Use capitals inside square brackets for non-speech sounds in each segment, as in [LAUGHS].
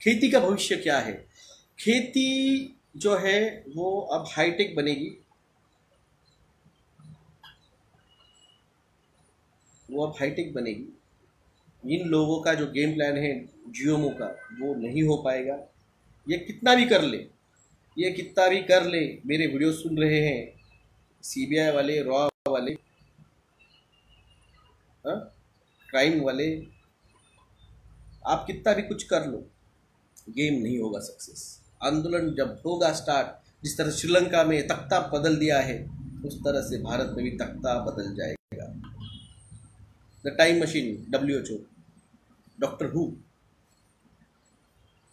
खेती का भविष्य क्या है? खेती जो है, वो अब हाईटेक बनेगी। वो अब हाईटेक बनेगी। इन लोगों का जो गेम प्लान है, जियोमो का, वो नहीं हो पाएगा। ये कितना भी कर ले, ये कितना भी कर ले, मेरे वीडियो सुन रहे हैं सीबीआई वाले रॉ वाले क्राइम वाले, आप कितना भी कुछ कर लो। गेम नहीं होगा सक्सेस आंदोलन जब होगा स्टार्ट जिस तरह श्रीलंका में तख्ता बदल दिया है, उस तरह से भारत में भी तख्ता बदल जाएगा. The time machine W H O doctor who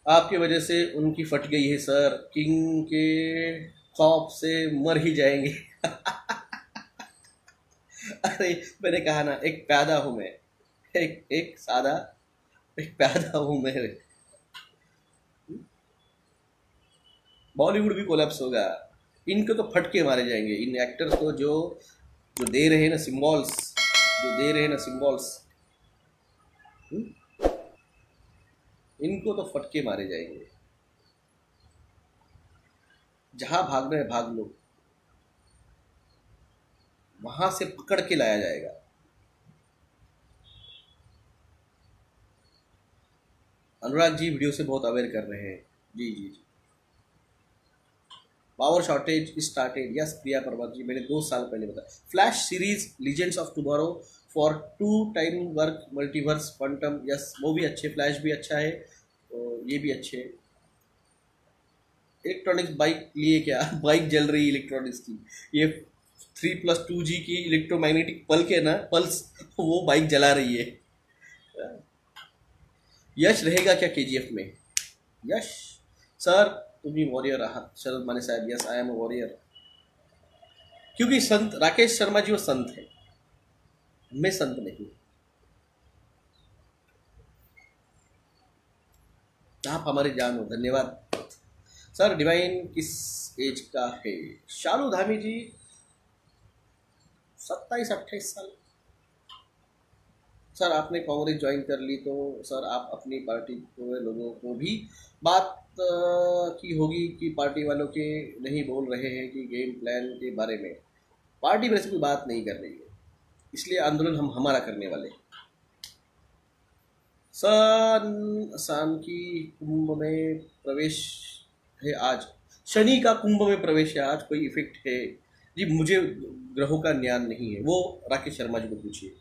आपकी वजह से उनकी फट गई है सर किंग के खौफ से मर ही जाएँगे. [LAUGHS] अरे, मैंने कहा ना, एक पैदा हूँ मैं. एक एक सादा, एक पैदा हूँ मैं. बॉलीवुड भी कोलैप्स होगा। इनको तो फटके मारे जाएँगे। इन एक्टर्स को जो जो दे रहे हैं ना सिम्बॉल्स जो दे रहे हैं ना सिम्बॉल्स हम्म? इनको तो फटके मारे जाएँगे। जहाँ भाग रहे भाग लो। वहाँ से पकड़ के लाया जाएगा। अनुराग जी वीडियो से बहुत अवेयर कर रहे हैं। जी जी जी। Power shortage started yes Priya Parmar ji मैंने दो साल पहले बताया। Flash series legends of tomorrow for two time work multiverse quantum yes वो भी अच्छे फ्लैश भी अच्छा है तो ये भी अच्छे इलेक्ट्रॉनिक्स बाइक लिए क्या? [LAUGHS] बाइक जल रही इलेक्ट्रॉनिक्स की। ये थ्री प्लस टू जी की इलेक्ट्रोमैग्नेटिक पल के ना पल्स [LAUGHS] वो बाइक जला रही है। यश रहेगा क्या के में? यश। सर तुम भी वॉरियर रहा शरद माने साहब yes I am a warrior क्योंकि संत, राकेश शर्मा जी वो संत है। मैं संत नहीं आप हमारी जान हो। धन्यवाद। सर, डिवाइन किस एज का है? शालू धामी जी, सत्ताईस, अट्ठाईस साल। सर, आपने कांग्रेस ज्वाइन कर ली तो सर, आप अपनी पार्टी को लोगों को भी बात की होगी कि पार्टी वालों के नहीं बोल रहे हैं कि गेम प्लान के बारे में। पार्टी वैसे कोई बात नहीं कर रही है। इसलिए आंदोलन हम, हमारा करने वाले हैं। सन की कुंभ में प्रवेश है आज। शनि का कुंभ में प्रवेश है आज, कोई इफ़ेक्ट है? जी, मुझे ग्रहों का ज्ञान नहीं है। वो राकेश शर्मा जी को पूछिए।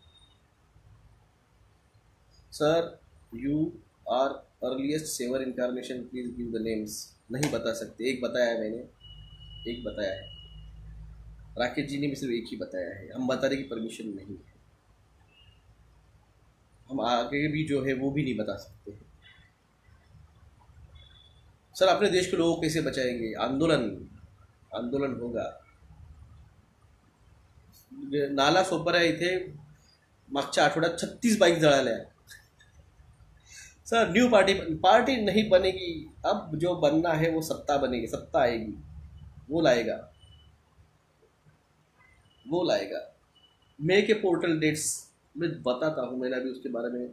Sir you are earliest saver incarnation please give the names नहीं बता सकते। एक बताया है मैंने। एक बताया है। राकेश जी ने भी सिर्फ़ एक ही बताया है। हम बताने की परमिशन नहीं है। हम आगे भी जो है, वो भी नहीं बता सकते सर, अपने देश के लोगों कैसे बचाएँगे? आंदोलन। आंदोलन होगा। नाला सोपरा इथे मागच्या आठवड्यात छत्तीस बाईक जळाल्या। सर न्यू पार्टी पार्टी नहीं बनेगी। अब जो बनना है, वो सत्ता बनेगी। सत्ता आएगी। वो लाएगा। वो लाएगा। मे के पोर्टल डेट्स मैं बताता हूँ। मैंने अभी उसके बारे में,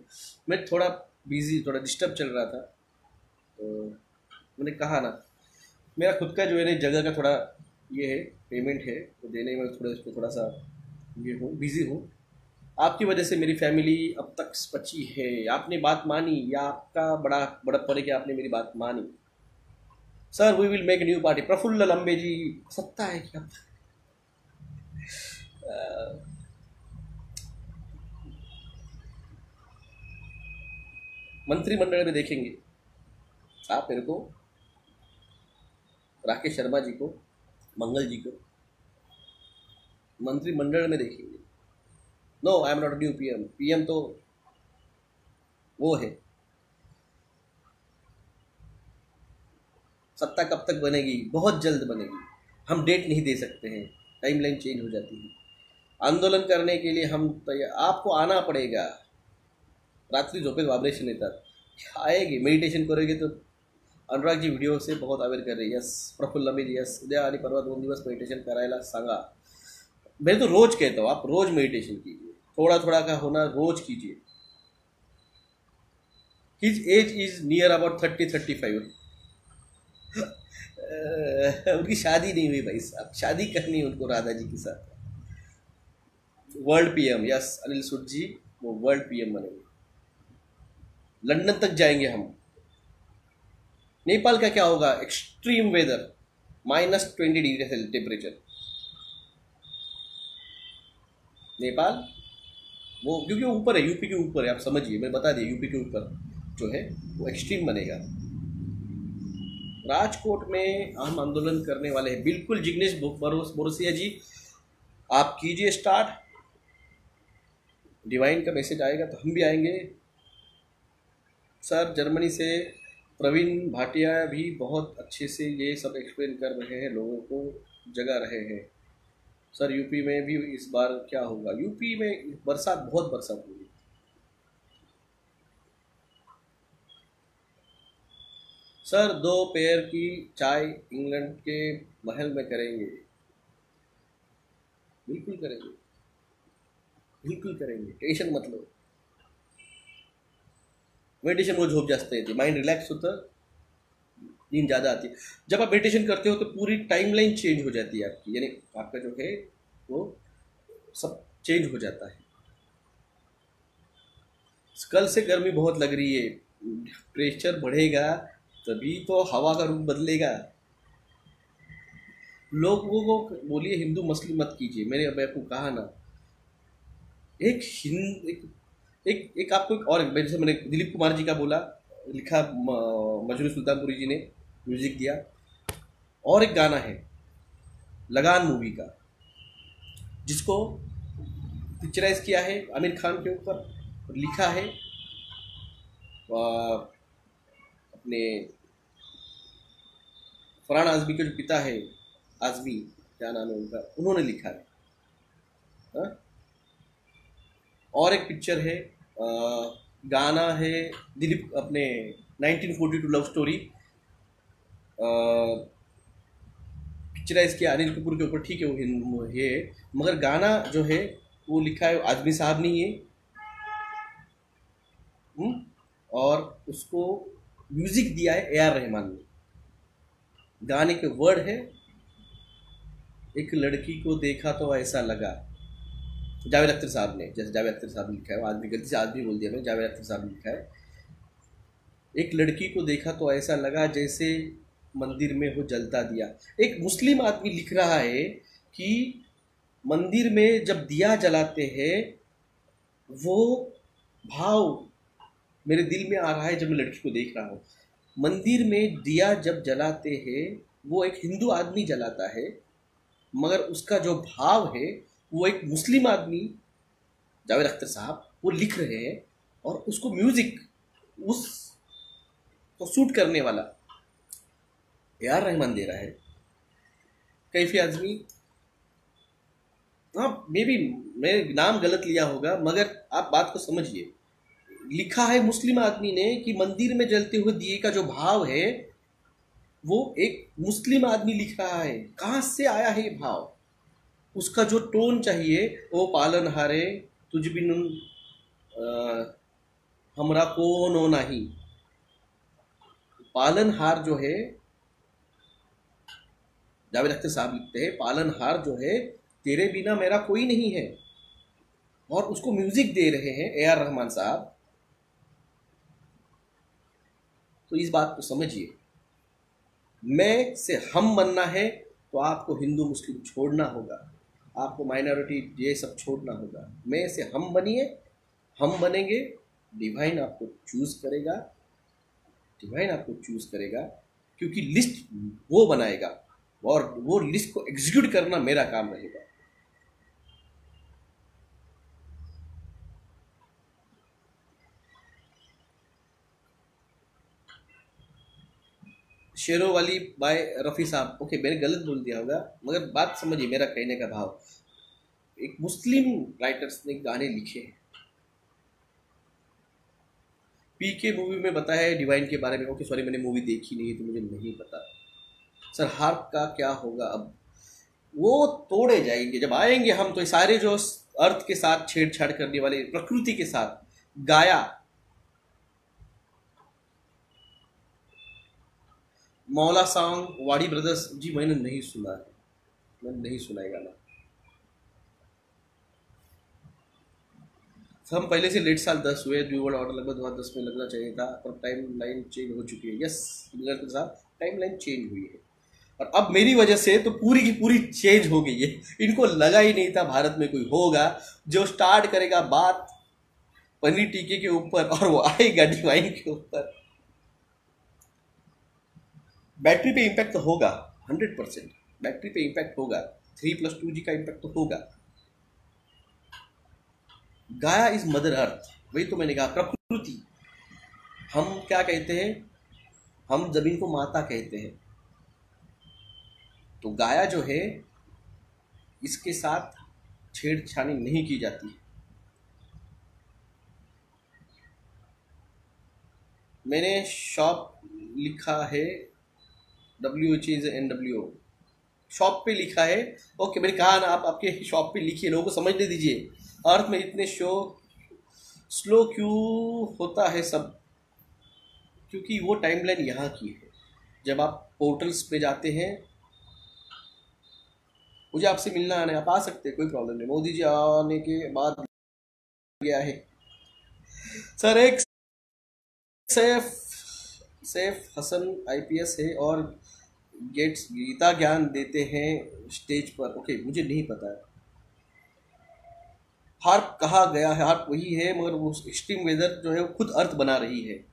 मैं थोड़ा बिज़ी थोड़ा डिस्टर्ब चल रहा था। तो मैंने कहा ना, मेरा खुद का जो है ना, जगह का थोड़ा ये है पेमेंट है। तो देने में थोड़ा उसको थोड़ा सा ये हूँ बिज़ी हूँ। आपकी वजह से मेरी फैमिली अब तक बची है। आपने बात मानी, या आपका बड़ा बड़प्पन है कि आपने मेरी बात मानी? Sir we will make new party Praful Lambe ji, सत्ता है क्या? मंत्रिमंडल में देखेंगे। आप मेरे को, राकेश शर्मा जी को, मंगल जी को, मंत्रिमंडल में देखेंगे। No I am not new PM PM तो वो है। सत्ता कब तक बनेगी? बहुत जल्द बनेगी। हम डेट नहीं दे सकते हैं। टाइमलाइन चेंज हो जाती है। आंदोलन करने के लिए हम आपको आना पड़ेगा। रात्रि झोपे वाइब्रेशन येतात आएगी। मेडिटेशन करोगे तो अनुराग जी व्हिडिओ से बहुत अवेअर कर रही यस प्रफुल्ल जी यस उद्या आणि परवा दोन दिवस मेडिटेशन करायला सांगा। मैं तो रोज कहता हूँ, आप रोज मेडिटेशन कीजिए। थोड़ा थोड़ा का होना रोज कीजिए। His age is near about thirty thirty five उनकी शादी नहीं हुई भाई साहब। शादी करनी उनको राधा जी के साथ। World PM yes Anil suit ji, वो वर्ल्ड पीएम बनेंगे। लंदन तक जाएँगे हम। नेपाल का क्या होगा? Extreme weather minus twenty degree temperature Nepal? वो क्योंकि ऊपर है, यूपी के ऊपर है, आप समझिए, मैं बता दिया, यूपी के ऊपर जो है, वो एक्सट्रीम बनेगा। राजकोट में हम आंदोलन करने वाले हैं। बिल्कुल, जिग्नेश बोरसिया जी, आप कीजिए स्टार्ट डिवाइन का मैसेज आएगा तो हम भी आएँगे। सर जर्मनी से प्रवीण भाटिया भी बहुत अच्छे से ये सब एक्सप्लेन कर रहे हैं, लोगों को जगा रहे हैं। सर, यूपी में भी इस बार क्या होगा? यूपी में बरसात, बहुत बरसात हुई। सर, दो पेयर की चाय इंग्लैंड के महल में करेंगे। बिल्कुल करेंगे। बिल्कुल करेंगे। टेंशन मत लो। मेडिटेशन रोज होप जास्त येते माइंड रिलैक्स होता नींद ज़्यादा आती है। जब आप मेडिटेशन करते हो तो पूरी टाइमलाइन चेंज हो जाती है आपकी। यानी आपका जो है वो सब चेंज हो जाता है। कल से गर्मी बहुत लग रही है। प्रेशर बढ़ेगा तभी तो हवा का रूप बदलेगा। लोगों को बोलिए हिंदू मुस्लिम मत कीजिए। मैंने अब आपको कहा ना एक हिंद एक एक, एक आपको एक और जैसे मैंने दिलीप कुमार जी का बोला लिखा मजरू सुल्तानपुरी जी ने म्यूज़िक दिया और एक गाना है लगान मूवी का जिसको पिक्चराइज किया है आमिर खान के ऊपर लिखा है अपने फरहान आजमी के जो पिता है आजमी क्या नाम है उनका उन्होंने लिखा है हा? और एक पिक्चर है आ, गाना है दिलीप अपने 1942 लव स्टोरी पिक्चराइज किया अनिल कपूर के ऊपर, ठीक है, वो ये मगर गाना जो है, वो लिखा है आदमी साहब ने ये। हम्म? और उसको म्यूज़िक दिया है ए आर रहमान ने। गाने के वर्ड है, एक लड़की को देखा तो ऐसा लगा। जावेद अख्तर साहब ने, जैसे जावेद अख्तर साहब ने लिखा है आदमी गलती से आदमी बोल दिया, मैंने जावेद अख्तर साहब ने लिखा है। एक लड़की को देखा तो ऐसा लगा जैसे मंदिर में हो जलता दिया। एक मुस्लिम आदमी लिख रहा है कि मंदिर में जब दिया जलाते हैं, वो भाव मेरे दिल में आ रहा है जब मैं लड़की को देख रहा हूँ। मंदिर में दिया जब जलाते हैं, वो एक हिंदू आदमी जलाता है, मगर उसका जो भाव है, वो एक मुस्लिम आदमी, जावेद अख्तर साहब, वो लिख रहे हैं और उसको म्यूज़िक, उस को सूट करने वाला ए आर रहमान दे रहा है। कैफी आजमी हाँ मे बी मैं नाम गलत लिया होगा, मगर आप बात को समझिए। लिखा है मुस्लिम आदमी ने कि मंदिर में जलते हुए दिए का जो भाव है, वो एक मुस्लिम आदमी लिख रहा है। कहाँ से आया है ये भाव? उसका जो टोन चाहिए वो पालन हारे, तुझ बिन हमरा कौन हो नहीं पालनहार जो है जावेद अख्तर साहब लिखते हैं, पालनहार जो है, तेरे बिना मेरा कोई नहीं है। और उसको म्यूज़िक दे रहे हैं ए आर रहमान साहब। तो इस बात को समझिए। मैं से हम बनना है तो आपको हिंदू मुस्लिम छोड़ना होगा। आपको माइनॉरिटी ये सब छोड़ना होगा। मैं से हम बनिए, हम बनेंगे डिवाइन आपको चूज़ करेगा डिवाइन आपको चूज़ करेगा, क्योंकि लिस्ट वो बनाएगा। और वो लिस्ट को एग्जीक्यूट करना मेरा काम रहेगा। शेरों वाली बाय रफ़ी साहब ओके मैंने गलत बोल दिया होगा, मगर बात समझिए, मेरा कहने का भाव। एक मुस्लिम राइटर्स ने गाने लिखे हैं। पी के मूवी में बताया है डिवाइन के बारे में ओके सॉरी मैंने मूवी देखी नहीं तो मुझे नहीं पता। सर, हार्प का क्या होगा अब? वो तोड़े जाएँगे। जब आएँगे हम तो सारे जो अर्थ के साथ छेड़छाड़ करने वाले, प्रकृति के साथ, गाया। मौला सॉन्ग वाड़ी ब्रदर्स, जी मैंने नहीं सुना है। मैंने नहीं सुना है गाना। हम पहले से लेट साल दस हुए, न्यू ऑर्डर लगभग दो हज़ार दस में लगना चाहिए था, पर टाइम लाइन चेंज हो चुकी है। यस टाइम लाइन चेंज हुई है। और अब मेरी वजह से तो पूरी की पूरी चेंज हो गई है। इनको लगा ही नहीं था भारत में कोई होगा। जो स्टार्ट करेगा बात पनीर टीके के ऊपर और वो आएगा डिवाइन के ऊपर। बैटरी पे इम्पैक्ट तो होगा हंड्रेड परसेंट बैटरी पे इम्पैक्ट होगा। थ्री प्लस टू जी का इम्पैक्ट तो होगा। गाया इज़ मदर अर्थ वही तो मैंने कहा, प्रकृति। हम क्या कहते हैं? हम ज़मीन को माता कहते हैं। तो गाया जो है, इसके साथ छेड़छाड़ी नहीं की जाती मैंने शॉप लिखा है W H is an W shop पे लिखा है, ओके मैंने कहा ना आप आपके शॉप पे लिखिए, लोगों को समझ समझने दीजिए। अर्थ में इतने शो, स्लो क्यों होता है सब? क्योंकि वो टाइमलाइन यहाँ की है। जब आप पोर्टल्स पे जाते हैं मुझे आपसे मिलना आने आप आ सकते हैं, कोई प्रॉब्लम नहीं। मोदी जी आने के बाद गया है। सर, एक सैफ सैफ हसन आईपीएस है और गेट्स गीता ज्ञान देते हैं स्टेज पर। ओके, मुझे नहीं पता है। हार्प कहा गया है? हार्प वही है, मगर वो एक्सट्रीम वेदर जो है वो खुद अर्थ बना रही है।